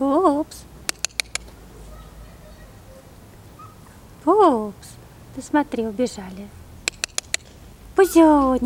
Пупс. Пупс. Ты смотри, убежали. Пузёнь.